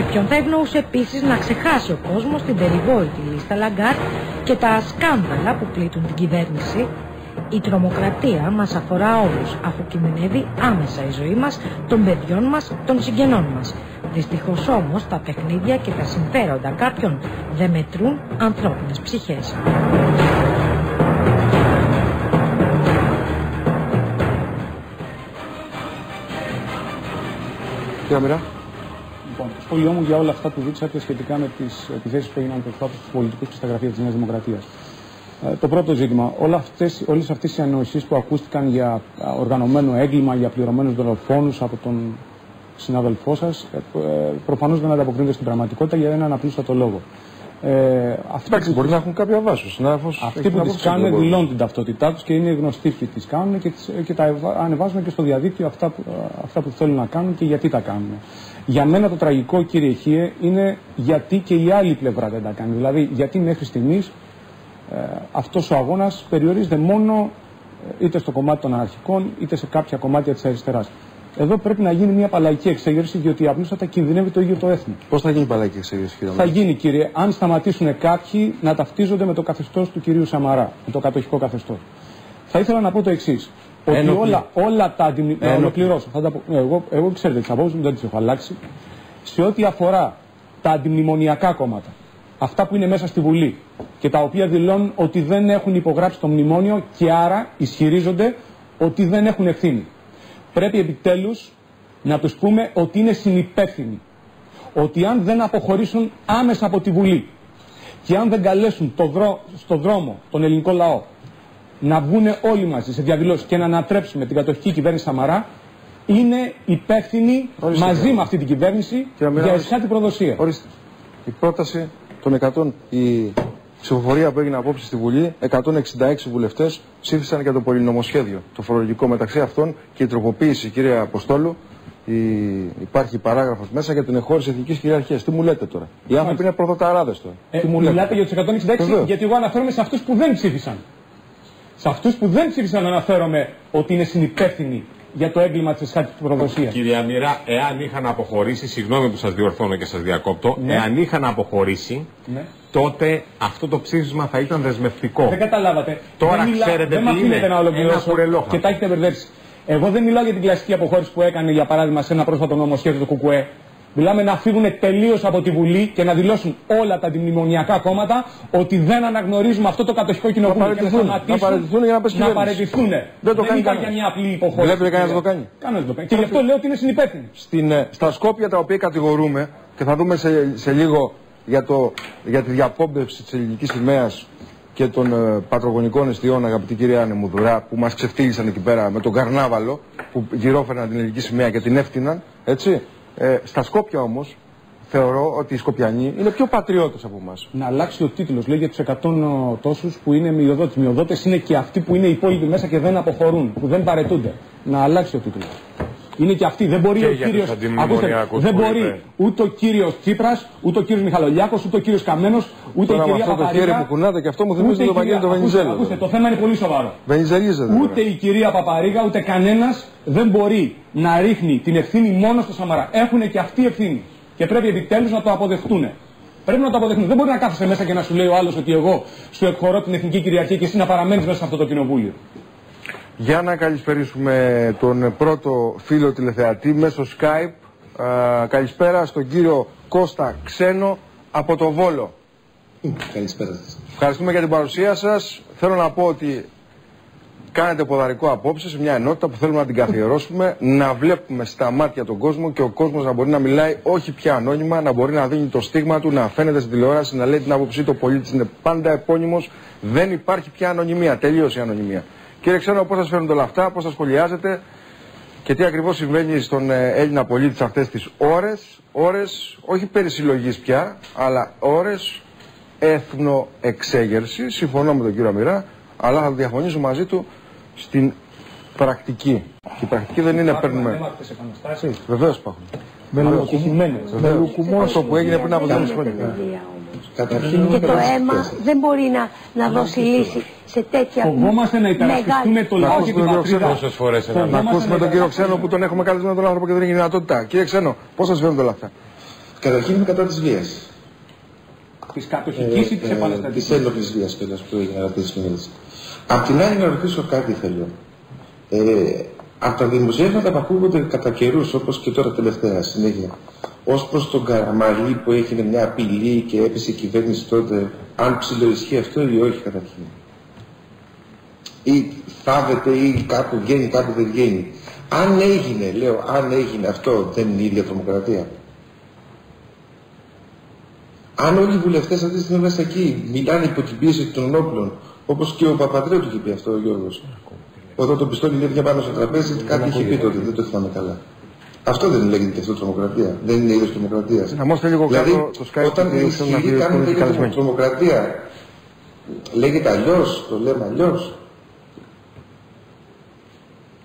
Και ποιον θα ευνοούσε επίσης να ξεχάσει ο κόσμος την περιβόητη λίστα Λαγκάρντ και τα σκάνδαλα που πλήττουν την κυβέρνηση. Η τρομοκρατία μας αφορά όλους, αφού κινδυνεύει άμεσα η ζωή μας, των παιδιών μας, των συγγενών μας. Δυστυχώς όμως τα παιχνίδια και τα συμφέροντα κάποιων δεν μετρούν ανθρώπινες ψυχές. Κύριε Μοιρά. Λοιπόν, το σχόλιο μου για όλα αυτά που δείξατε σχετικά με τις επιθέσεις που έγιναν προς τους πολιτικούς και στα γραφεία της Νέας Δημοκρατίας. Ε, το πρώτο ζήτημα, όλες αυτές οι ανοησίε που ακούστηκαν για οργανωμένο έγκλημα, για πληρωμένους δολοφόνους από τον συνάδελφό σας, ε, ε, προφανώς δεν ανταποκρίνονται στην πραγματικότητα για έναν απλούστατο λόγο. Ε, Εντάξει, μπορεί να έχουν κάποια βάση. Συνάδελφος αυτοί που τι κάνουν δηλώνουν την ταυτότητά τους και είναι γνωστοί ποιοι τις κάνουν και, και τα ανεβάζουν και στο διαδίκτυο αυτά που, αυτά που θέλουν να κάνουν και γιατί τα κάνουν. Για μένα το τραγικό, κύριε Χίε, είναι γιατί και η άλλη πλευρά δεν τα κάνει. Δηλαδή, γιατί μέχρι στιγμής ε, αυτός ο αγώνας περιορίζεται μόνο ε, είτε στο κομμάτι των αναρχικών είτε σε κάποια κομμάτια της αριστεράς. Εδώ πρέπει να γίνει μια παλαϊκή εξέγερση, διότι απλούστατα κινδυνεύει το ίδιο το έθνο. Πώς θα γίνει η παλαϊκή εξέγερση, κύριε Θα γίνει, κύριε, αν σταματήσουν κάποιοι να ταυτίζονται με το καθεστώς του κυρίου Σαμαρά, με το κατοχικό καθεστώς. Θα ήθελα να πω το εξής. Ότι όλα, όλα τα αντιμετωπίζουν. ολοκληρώσω. Θα τα πω. Ναι, εγώ, εγώ ξέρετε τις απόψεις μου, δεν τις έχω αλλάξει. Σε ό,τι αφορά τα αντιμνημονιακά κόμματα, αυτά που είναι μέσα στη Βουλή και τα οποία δηλώνουν ότι δεν έχουν υπογράψει το μνημόνιο και άρα ισχυρίζονται ότι δεν έχουν ευθύνη πρέπει επιτέλους να τους πούμε ότι είναι συνυπεύθυνοι. Ότι αν δεν αποχωρήσουν άμεσα από τη Βουλή και αν δεν καλέσουν το δρό, στο δρόμο τον ελληνικό λαό να βγουν όλοι μαζί σε διαδηλώσεις και να ανατρέψουμε την κατοχική κυβέρνηση Σαμαρά, είναι υπεύθυνοι μαζί με αυτή την κυβέρνηση για εσχάτη προδοσία. Ορίστε. Η πρόταση των 100, η ψηφοφορία που έγινε απόψε στη Βουλή, 166 βουλευτές ψήφισαν για το πολυνομοσχέδιο. Το φορολογικό μεταξύ αυτών και η τροποποίηση, κύριε Αποστόλου, η... υπάρχει παράγραφος μέσα για την εχώρηση εθνικής κυριαρχίας. Τι μου λέτε τώρα; Οι άνθρωποι είναι προδοταράδε τώρα. Ε, Τι μου λέτε; Μιλάτε για τους 166, γιατί εγώ αναφέρομαι σε αυτούς που δεν ψήφισαν. Σε αυτούς που δεν ψήφισαν αναφέρομαι ότι είναι συνυπεύθυνοι για το έγκλημα της εσχάτης προδοσίας. Κύριε Αμυρά, εάν είχαν αποχωρήσει, συγγνώμη που σας διορθώνω και σας διακόπτω, ναι. εάν είχαν αποχωρήσει, ναι. Τότε αυτό το ψήφισμα θα ήταν δεσμευτικό. Δεν καταλάβατε. Τώρα δεν μιλά, ξέρετε δεν τι είναι. να ολοκληρώσω και τα έχετε μπερδέψει. Εγώ δεν μιλάω για την κλασική αποχώρηση που έκανε, για παράδειγμα, σε ένα πρόσφατο νομοσχέδιο του ΚΚΕ. Μιλάμε να φύγουν τελείως από τη Βουλή και να δηλώσουν όλα τα αντιμνημονιακά κόμματα ότι δεν αναγνωρίζουμε αυτό το κατοχικό κοινοβούλιο. Να παραιτηθούν, για να πέσει Να παραιτηθούν. Δεν το κάνει για μια απλή υποχώρηση. Βλέπετε κανένα να το κάνει. Κανένας το κάνει. Και γι' αυτό λέω ότι είναι συνυπεύθυνοι. Στην, ε, στα Σκόπια τα οποία κατηγορούμε και θα δούμε σε, σε λίγο για, το, για τη διαπόμπευση της ελληνικής σημαίας και των ε, πατρογονικών αιστείων, αγαπητή κυρία Νεμουδουρά, που μας ξεφτύλισαν εκεί πέρα με τον καρνάβαλο που γυρόφερναν την ελληνική σημαία και την έφτιαναν. Έτσι. Ε, στα Σκόπια όμως, θεωρώ ότι οι Σκοπιανοί είναι πιο πατριώτες από εμάς. Να αλλάξει ο τίτλος. Λέει για τους 100 τόσους που είναι μειοδότες. Μειοδότες είναι και αυτοί που είναι υπόλοιποι μέσα και δεν αποχωρούν, που δεν παρετούνται. Να αλλάξει ο τίτλος. Είναι και αυτοί. Δεν μπορεί και ο κύριο. Δεν μπορεί ούτε ο κύριος Τσίπρας, ούτε ο κύριος Μιχαλολιάκος, ούτε ο κύριος Καμένος, ούτε Τώρα η κυρία αυτό το χέρι που κουνάτε και αυτό μου θυμίζει το Βαγγέλη το Βενιζέλο. Ακούστε, το θέμα είναι πολύ σοβαρό. Βενιζελίζεται. Ούτε η κυρία Παπαρίγα, ούτε κανένας δεν μπορεί να ρίχνει την ευθύνη μόνο στο Σαμαρά. Έχουν και αυτοί ευθύνη. Και πρέπει επιτέλους να το αποδεχτούν. Πρέπει να το αποδεχτούν. Δεν μπορεί να κάθεσαι μέσα και να σου λέει ο άλλος ότι εγώ σου εκχωρώ την εθνική κυριαρχία και εσύ να παραμένεις μέσα σε αυτό το κοινοβούλιο. Για να καλησπερίσουμε τον πρώτο φίλο τηλεθεατή μέσω Skype. καλησπέρα στον κύριο Κώστα Ξένο από το Βόλο. Καλησπέρα σας. Ευχαριστούμε για την παρουσία σας. Θέλω να πω ότι κάνετε ποδαρικό απόψε σε μια ενότητα που θέλουμε να την καθιερώσουμε, να βλέπουμε στα μάτια τον κόσμο και ο κόσμος να μπορεί να μιλάει όχι πια ανώνυμα, να μπορεί να δίνει το στίγμα του, να φαίνεται στην τηλεόραση, να λέει την άποψή του. Ο πολίτης είναι πάντα επώνυμος. Δεν υπάρχει πια ανωνυμία. Τελείωσε η ανωνυμία. Κύριε Ξένο, πώς σας φαίνονται όλα αυτά, πώς τα σχολιάζετε και τι ακριβώς συμβαίνει στον ε, Έλληνα πολίτη σε αυτές τις ώρες, ώρες όχι περισυλλογή πια, αλλά ώρες ethnoexέγερση. Συμφωνώ με τον κύριο Αμυρά, αλλά θα διαφωνήσω μαζί του στην πρακτική. Και η πρακτική δεν είναι παίρνουμε. Βεβαίως υπάρχουν. Μελουκουμένε. Αυτό που έγινε πριν από δύο χρόνια. Καταρχήν και το αίμα δεν μπορεί να, να δώσει λύση σε τέτοια Φοβόμαστε να υπερασπιστούμε το λαό και την πατρίδα. Πόσες φορές Να ακούσουμε τον κύριο Ξένο που τον έχουμε καλεσμένο τον άνθρωπο και δεν έχει δυνατότητα. Κύριε Ξένο, πώς σας φαίνονται όλα αυτά. Καταρχήν είμαι κατά της βίας. Τη κατοχική ή της επαναστατικής. Της ένοπλη βία που έγινε αυτή τη στιγμή. Απ' την άλλη, να ρωτήσω κάτι θέλω. Ε, από τα δημοσιεύματα που ακούγονται κατά καιρούς, όπως και τώρα τελευταία συνέχεια, ως προς τον Καραμαλή που έγινε μια απειλή και έπεσε η κυβέρνηση τότε, αν ψηλοισχύει αυτό ή όχι καταρχήν; Ή θάβεται ή κάπου βγαίνει, κάπου δεν βγαίνει. Αν έγινε, λέω, αν έγινε αυτό, δεν είναι η ίδια τρομοκρατία. Αν όλοι οι βουλευτές αυτή τη στιγμή μέσα εκεί μιλάνε υπό την πίεση των όπλων, όπως και ο Παπαδρέου του είχε πει αυτό ο Γιώργος. Όταν το πιστόλι λέει πάνω στο τραπέζι, κάτι είχε πει τότε, δεν το θυμάμαι καλά. Αυτό δεν λέγεται και αυτό τρομοκρατία. Δεν είναι είδο τρομοκρατία. Να μόστε λίγο δηλαδή, κάτω το Skype όταν οι ισχυροί κάνουν τέτοια τρομοκρατία, λέγεται αλλιώς, το λέμε αλλιώς.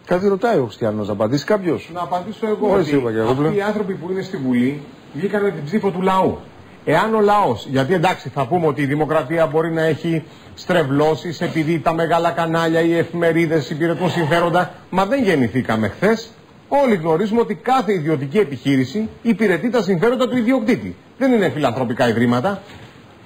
Κάτι ρωτάει ο Χριστιανός, να απαντήσει κάποιος; Να απαντήσω εγώ. Όχι, είπα και εγώ. Αυτοί οι άνθρωποι που είναι στη Βουλή βγήκαν με την ψήφο του λαού. Εάν ο λαός, γιατί εντάξει θα πούμε ότι η δημοκρατία μπορεί να έχει στρεβλώσεις επειδή τα μεγάλα κανάλια, οι εφημερίδες υπηρετούν συμφέροντα, μα δεν γεννηθήκαμε χθες. Όλοι γνωρίζουμε ότι κάθε ιδιωτική επιχείρηση υπηρετεί τα συμφέροντα του ιδιοκτήτη. Δεν είναι φιλανθρωπικά ιδρύματα.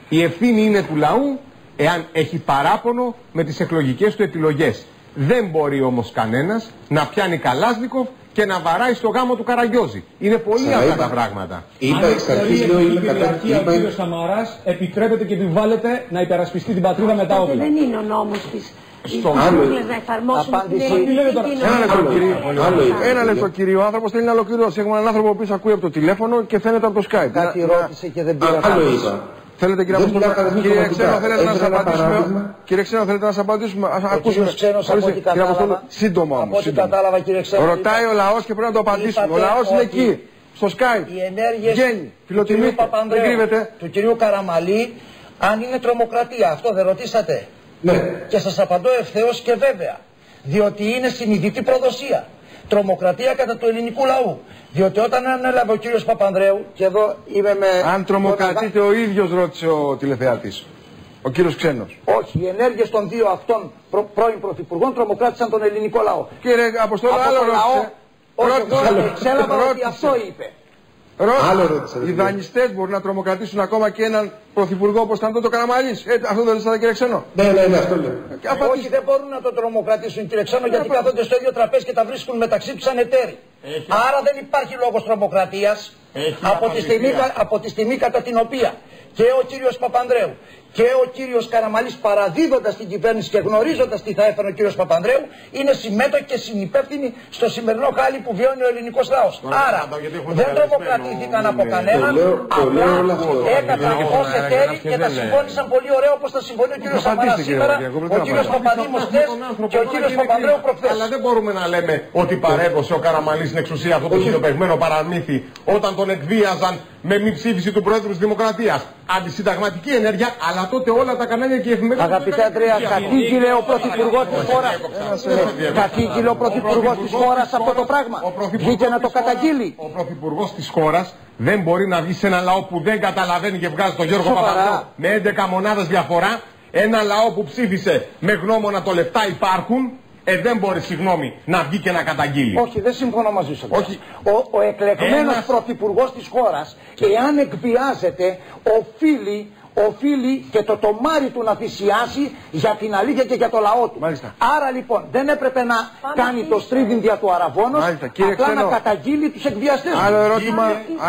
Η ευθύνη είναι του λαού εάν έχει παράπονο με τις εκλογικές του επιλογές. Δεν μπορεί όμως κανένας να πιάνει καλάσδικο και να βαράει στο γάμο του Καραγκιόζη. Είναι πολύ αυτά τα πράγματα. Είπα εξ αρχής, λέω, είμαι κατά... Ο κύριος Σαμαράς επιτρέπεται και επιβάλλεται να υπερασπιστεί την πατρίδα μετά όπλα. δεν είναι ο νόμος της. Στο άλλο. να εφαρμόσουν Απάντηση. την Ένα λεπτό, κύριε. Άλλο είπε. Ένα λεπτό, κύριε. Ο άνθρωπος θέλει να ολοκληρώσει. Έχουμε έναν άνθρωπο που ακούει από το τηλέφωνο και φαίνεται από το Skype. Κάτι Να- ρώτησε και δεν πήρα Άλλο απάντηση. είπα. Θέλετε κύριε Δεν Αποστολή, μιλάω κατά κύριε δημοκρατικά. Ξένο, θέλετε να σας Έδωσα ένα απαντήσουμε. παράδειγμα. Κύριε Ξένο, θέλετε να σας απαντήσουμε; Ας ακούσουμε. κύριος Ξένος, από Ορίστε, ό,τι κύριε Αποστολή, κατάλαβα- σύντομα από όμως. ό,τι σύντομα. κατάλαβα, κύριε Ξένο, Ρωτάει ο λαός και πρέπει να το απαντήσουμε. Ο είπατε λαός είναι ότι εκεί, στο Skype. Οι ενέργειες Βγαίνει, του φιλοτιμή, κυρίου δεν Παπανδρέου, κρύβεται. του κυρίου Καραμαλή, αν είναι τρομοκρατία. Αυτό δεν ρωτήσατε. Ναι. Και σας απαντώ ευθέως και βέβαια. Διότι είναι συνειδητή προδοσία. Τρομοκρατία κατά του ελληνικού λαού. Διότι όταν ανέλαβε ο κύριος Παπανδρέου, και εδώ είμαι με... Αν τρομοκρατείτε ο ίδιος ρώτησε ο τηλεθεατής. Ο κύριος Ξένος. Όχι, οι ενέργειες των δύο αυτών προ- πρώην πρωθυπουργών τρομοκράτησαν τον ελληνικό λαό. Κύριε Αποστόλη, Από άλλο το λαό, ρώτησε. όχι, Ρώτησε. εγώ εξέλαβα ότι Ρώτησε. αυτό είπε. Άλλο Ρώτησε. ρώτησα, Οι δεν δανειστές μπορούν να τρομοκρατήσουν ακόμα και έναν πρωθυπουργό όπως ήταν τότε ο Καραμαλής. Ε, αυτό δεν ρωτήσατε κύριε Ξένο. Ναι, ναι, ναι, αυτό λέω. Και απαντήστε. Όχι, δεν μπορούν να το τρομοκρατήσουν κύριε Ξένο γιατί κάθονται στο ίδιο τραπέζι και τα βρίσκουν μεταξύ τους σαν εταίροι. Άρα δεν υπάρχει λόγος τρομοκρατίας από τη, στιγμή, κα- από τη στιγμή κατά την οποία και ο κύριος Παπανδρέου και ο κύριος Καραμαλής παραδίδοντας την κυβέρνηση και γνωρίζοντας τι θα έφερε ο κύριος Παπανδρέου είναι συμμέτοχοι και συνυπεύθυνοι στο σημερινό χάλι που βιώνει ο ελληνικός λαός. Άρα πάντα, γιατί έχουμε δεν καλεσμένο, τρομοκρατήθηκαν από είναι- κανέναν, Το λέω- το λέω όλο απλά αυτό. έκαναν Είναι ως ένα εταίροι και και τα δεν λέει. συμφώνησαν πολύ ωραία όπως τα συμφωνεί ο κύριος απαντήστε, Σαμαράς κύριε σήμερα, Βαγγέλη, εγώ ο πρέπει να κύριος απαντήσω. Παπαδήμος χθες και ο κύριος Παπανδρέου προχθές. Αλλά δεν μπορούμε να λέμε ότι παρέδωσε ο Καραμαλής στην εξουσία αυτό το χειροπεγμένο παραμύθι όταν τον εκβίαζαν με μη ψήφιση του Προέδρου της Δημοκρατίας. Αντισυνταγματική ενέργεια, αλλά τότε όλα τα κανάλια και οι εφημερίδε. Αγαπητέ Αντρέα, κατήγγειλε ο Πρωθυπουργό τη χώρα. Κατήγγειλε ο Πρωθυπουργό τη χώρα αυτό το πράγμα. Βγήκε να το καταγγείλει. Ο Πρωθυπουργό τη χώρα δεν μπορεί να βγει σε ένα λαό που δεν καταλαβαίνει και βγάζει τον Γιώργο Σοβαρά. Παπαδρέου με 11 μονάδε διαφορά. Ένα λαό που ψήφισε με γνώμονα το λεφτά υπάρχουν. Ε, δεν μπορεί, συγγνώμη, να βγει και να καταγγείλει. Όχι, δεν συμφωνώ μαζί σου. Αντρέα. Όχι. Ο, ο εκλεγμένο Ένας- πρωθυπουργό τη χώρα, εάν εκβιάζεται, οφείλει, οφείλει και το τομάρι του να θυσιάσει για την αλήθεια και για το λαό του. Μάλιστα. Άρα λοιπόν δεν έπρεπε να κάνει το στρίβιν δια του αραβόνος, Μάλιστα. Κύριε απλά Ξένο. να καταγγείλει τους εκβιαστές. Άλλο ερώτημα.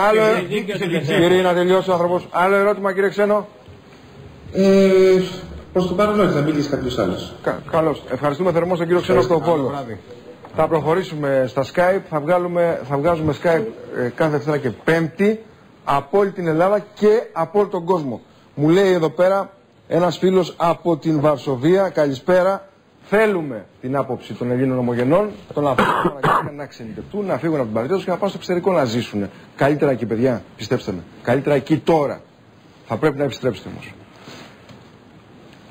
Άλλο... Κύριε, Κύριε, να τελειώσει ο άνθρωπος. Άλλο ερώτημα κύριε Ξένο. Ε, προς το παρόν όχι, θα μιλήσει κάποιος άλλος. Κα, καλώς. Ευχαριστούμε θερμός τον κύριο Ξένο στο Βόλο. Θα προχωρήσουμε στα Skype, θα, βγάλουμε, θα βγάζουμε Skype ε, κάθε Δευτέρα και Πέμπτη από όλη την Ελλάδα και από όλο τον κόσμο. Μου λέει εδώ πέρα ένας φίλος από την Βαρσοβία, καλησπέρα, θέλουμε την άποψη των Ελλήνων ομογενών, των ανθρώπων να ξενιτευτούν, να φύγουν από την πατρίδα τους και να πάνε στο εξωτερικό να ζήσουν. Καλύτερα εκεί παιδιά, πιστέψτε με, καλύτερα εκεί τώρα. Θα πρέπει να επιστρέψετε όμως.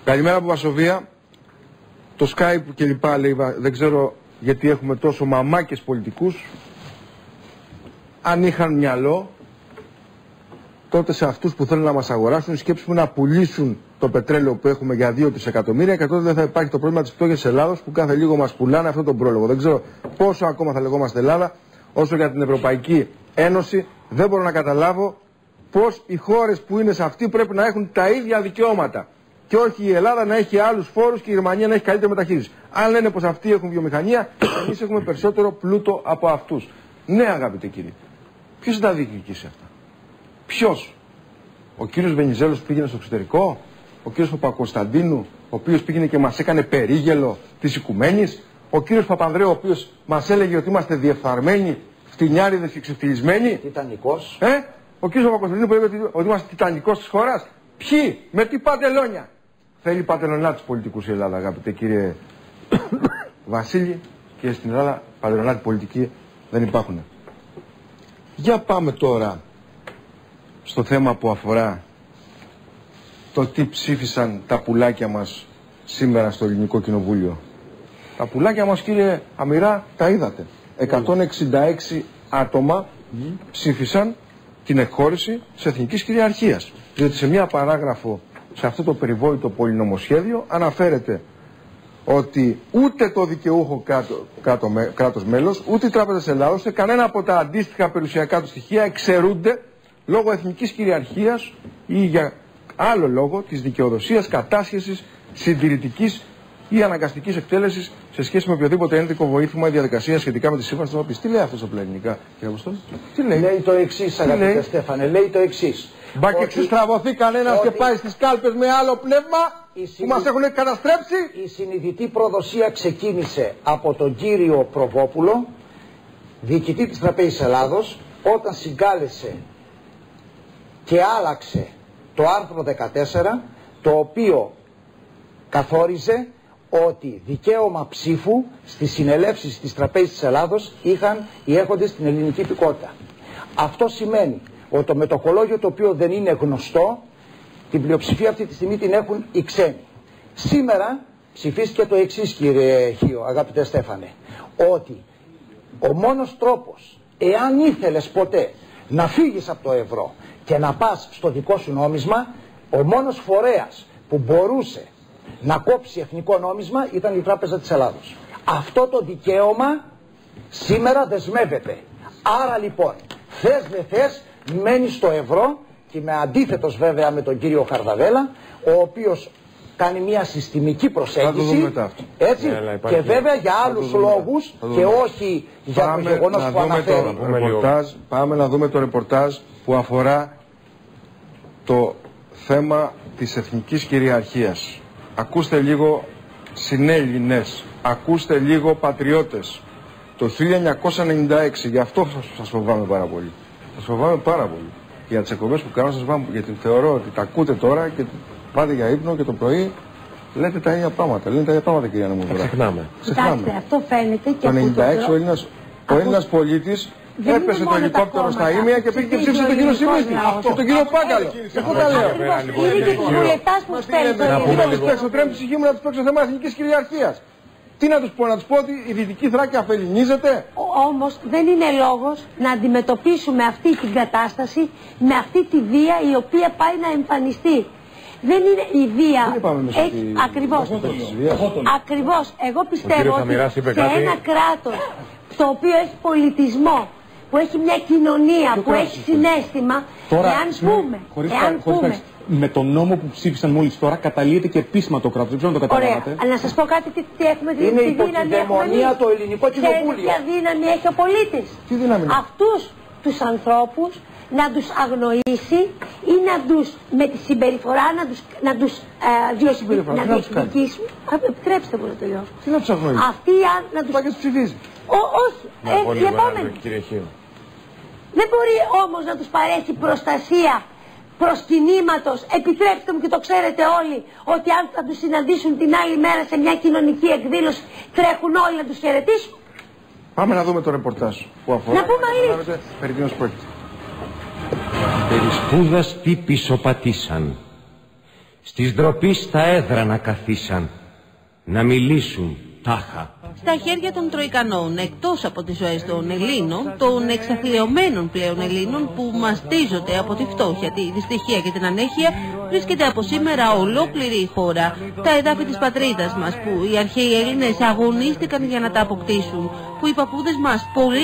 Καλημέρα από Βαρσοβία. Το Skype και λοιπά λέει, βα- δεν ξέρω γιατί έχουμε τόσο μαμάκες πολιτικούς. Αν είχαν μυαλό, τότε σε αυτούς που θέλουν να μας αγοράσουν, σκέψουμε να πουλήσουν το πετρέλαιο που έχουμε για 2 δισεκατομμύρια και τότε δεν θα υπάρχει το πρόβλημα της φτώχειας της Ελλάδος που κάθε λίγο μας πουλάνε αυτό τον πρόλογο. Δεν ξέρω πόσο ακόμα θα λεγόμαστε Ελλάδα, όσο για την Ευρωπαϊκή Ένωση δεν μπορώ να καταλάβω πως οι χώρες που είναι σε αυτή πρέπει να έχουν τα ίδια δικαιώματα. Και όχι η Ελλάδα να έχει άλλους φόρους και η Γερμανία να έχει καλύτερη μεταχείριση. Αν λένε πως αυτοί έχουν βιομηχανία, εμείς έχουμε περισσότερο πλούτο από αυτούς. Ναι, αγαπητέ κύριε. Ποιος τα διεκδικεί σε αυτά; Ποιος; Ο κύριος Βενιζέλος που πήγαινε στο εξωτερικό; Ο κύριος Παπακοσταντίνου, ο οποίος πήγαινε και μας έκανε περίγελο της οικουμένης; Ο κύριος Παπανδρέου, ο οποίος μας έλεγε ότι είμαστε διεφθαρμένοι, φτηνιάριδες και ξεφτυλισμένοι; Τιτανικός. Ε, ο κύριος Παπακοσταντίνου που είπε ότι είμαστε τιτανικός της χώρας; Ποιοι, με τι παντελόνια; Θέλει πατελονά τους πολιτικούς η Ελλάδα, αγαπητέ κύριε Βασίλη. Και στην Ελλάδα πατελονά πολιτική δεν υπάρχουν. Για πάμε τώρα στο θέμα που αφορά το τι ψήφισαν τα πουλάκια μας σήμερα στο Ελληνικό Κοινοβούλιο. Τα πουλάκια μας κύριε Αμυρά τα είδατε. 166 άτομα ψήφισαν την εκχώρηση της εθνικής κυριαρχίας. Διότι σε μια παράγραφο σε αυτό το περιβόητο πολυνομοσχέδιο αναφέρεται ότι ούτε το δικαιούχο κράτο, κράτο, κράτος μέλος, ούτε η Τράπεζα Ελλάδος, ούτε κανένα από τα αντίστοιχα περιουσιακά του στοιχεία εξαιρούνται λόγω εθνικής κυριαρχίας ή για άλλο λόγο της δικαιοδοσίας κατάσχεσης συντηρητικής ή αναγκαστικής εκτέλεσης σε σχέση με οποιοδήποτε ένδικο βοήθημα ή διαδικασία σχετικά με τη σύμβαση τη Τι λέει αυτός στα πλανητικά, κύριε Αποστόλη; Τι λέει; Λέει το εξής, αγαπητέ Στέφανε. Λέει το εξής. Μπα και ξεστραβωθεί κανένας και πάει στις κάλπες με άλλο πνεύμα που μας έχουν καταστρέψει; Η συνειδητή προδοσία ξεκίνησε από τον κύριο Προβόπουλο, διοικητή της Τραπέζης Ελλάδος, όταν συγκάλεσε και άλλαξε το άρθρο 14, το οποίο καθόριζε ότι δικαίωμα ψήφου στις συνελεύσεις της Τραπέζης της Ελλάδος είχαν οι έχοντες στην ελληνική υπηκότητα. Αυτό σημαίνει ότι το μετοχολόγιο το οποίο δεν είναι γνωστό, την πλειοψηφία αυτή τη στιγμή την έχουν οι ξένοι. Σήμερα ψηφίστηκε το εξής κύριε Χίο, αγαπητέ Στέφανε, ότι ο μόνος τρόπος, εάν ήθελες ποτέ να φύγεις από το ευρώ και να πας στο δικό σου νόμισμα, ο μόνος φορέας που μπορούσε να κόψει εθνικό νόμισμα ήταν η Τράπεζα της Ελλάδος. Αυτό το δικαίωμα σήμερα δεσμεύεται. Άρα λοιπόν, θες δεν θες, μένεις στο ευρώ και με αντίθετος βέβαια με τον κύριο Χαρδαβέλα, ο οποίος κάνει μια συστημική προσέγγιση. Έτσι, ναι, και βέβαια για άλλους λόγους και όχι για πάμε το γεγονός που αναφέρει. Το ρεπορτάζ, πάμε να δούμε το ρεπορτάζ που αφορά το θέμα της εθνικής κυριαρχίας. Ακούστε λίγο συνέλληνες, ακούστε λίγο πατριώτες. Το 1996, γι' αυτό σας φοβάμαι πάρα πολύ. Σας φοβάμαι πάρα πολύ. Για τις εκπομπές που κάνω σας φοβάμαι, γιατί θεωρώ ότι τα ακούτε τώρα και πάτε για ύπνο και το πρωί λέτε τα ίδια πράγματα. Λέτε τα ίδια πράγματα κυρία Νομοβρά. Ξεχνάμε. Κοιτάξτε, αυτό φαίνεται και το 96 ο Έλληνας, ο Έλληνας πολίτης Έπεσε το ελικόπτερο στα ίμια και πήγε και ψήφισε τον κύριο Σιμίτη. Και τον κύριο Πάγκαλο. Εγώ τα λέω. Είναι και του βουλευτά που στέλνουν. Να του παίξω τρέμει ψυχή μου να του παίξω θέμα εθνική κυριαρχία. Τι να του πω, να του πω ότι η Δυτική Θράκη αφελινίζεται. Όμω δεν είναι λόγο να αντιμετωπίσουμε αυτή την κατάσταση με αυτή τη βία η οποία πάει να εμφανιστεί. Δεν είναι η βία. Έχει, ακριβώς. Ακριβώς. Εγώ πιστεύω ότι σε ένα κράτος το οποίο έχει πολιτισμό, που έχει μια κοινωνία, που έχει συνέστημα, Τώρα, εάν πούμε, χωρίς, εάν χωρίς, πούμε με τον νόμο που ψήφισαν μόλις τώρα καταλύεται και επίσημα το κράτος. Δεν ξέρω αν το καταλάβατε. Ωραία. Να σας πω κάτι τι, τι έχουμε δει. Είναι υπό τη δαιμονία το ελληνικό κοινοβούλιο. Ποια δύναμη έχει ο πολίτης. Τι δύναμη Αυτούς τους ανθρώπους να τους αγνοήσει ή να τους με τη συμπεριφορά να τους, να τους ε, διεκδικήσουν. Επιτρέψτε μου να τελειώσω. Τι να τους αγνοήσει; Αυτοί να τους... τους ψηφίζει. Ο, όχι. Ε, η επόμενη. Δεν μπορεί όμως να τους παρέχει προστασία προσκυνήματος. Επιτρέψτε μου και το ξέρετε όλοι ότι αν θα τους συναντήσουν την άλλη μέρα σε μια κοινωνική εκδήλωση τρέχουν όλοι να τους χαιρετήσουν. Πάμε να δούμε το ρεπορτάζ που αφορά. Να πούμε αλήθεια. Περί τίνος πρόκειται. Περισπούδας τι πίσω πατήσαν. Στις ντροπής στα έδρανα καθίσαν. Να μιλήσουν τάχα στα χέρια των Τροϊκανών, εκτός από τις ζωές των Ελλήνων, των εξαθλειωμένων πλέον Ελλήνων που μαστίζονται από τη φτώχεια, τη δυστυχία και την ανέχεια, βρίσκεται από σήμερα ολόκληρη η χώρα, τα εδάφη της πατρίδας μας που οι αρχαίοι Έλληνες αγωνίστηκαν για να τα αποκτήσουν, που οι παππούδες μας πολλές